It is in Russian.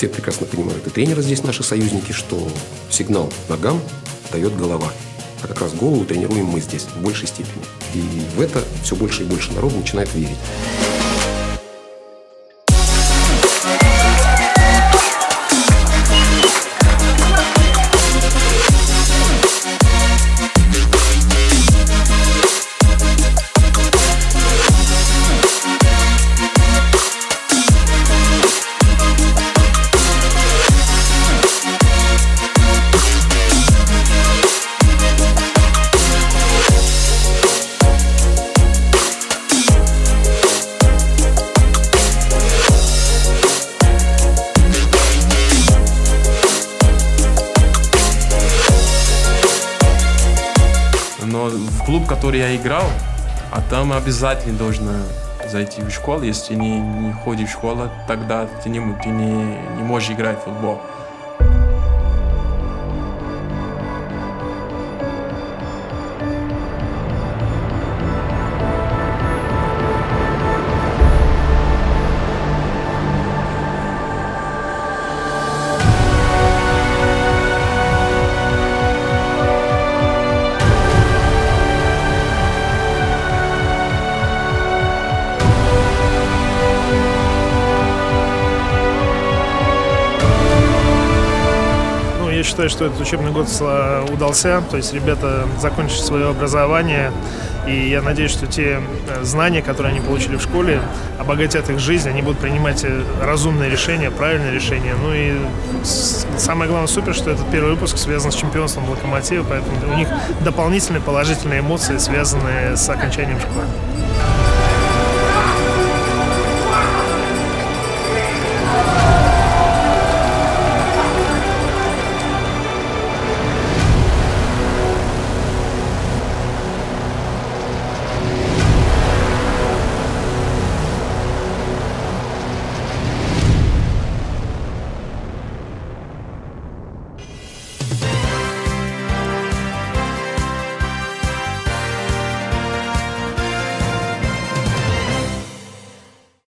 все прекрасно понимают, и тренеры здесь наши союзники, что сигнал ногам дает голова. А как раз голову тренируем мы здесь в большей степени. И в это все больше и больше народ начинает верить. Но в клуб, который я играл, а там обязательно должно зайти в школу. Если не, не ходишь в школу, тогда ты не, ты не, не можешь играть в футбол. Считаю, что этот учебный год удался. То есть ребята закончили свое образование. И я надеюсь, что те э, знания, которые они получили в школе, обогатят их жизнь. Они будут принимать э, разумные решения, правильные решения. Ну и самое главное супер, что этот первый выпуск связан с чемпионством Локомотива. Поэтому у них дополнительные положительные эмоции, связанные с окончанием школы.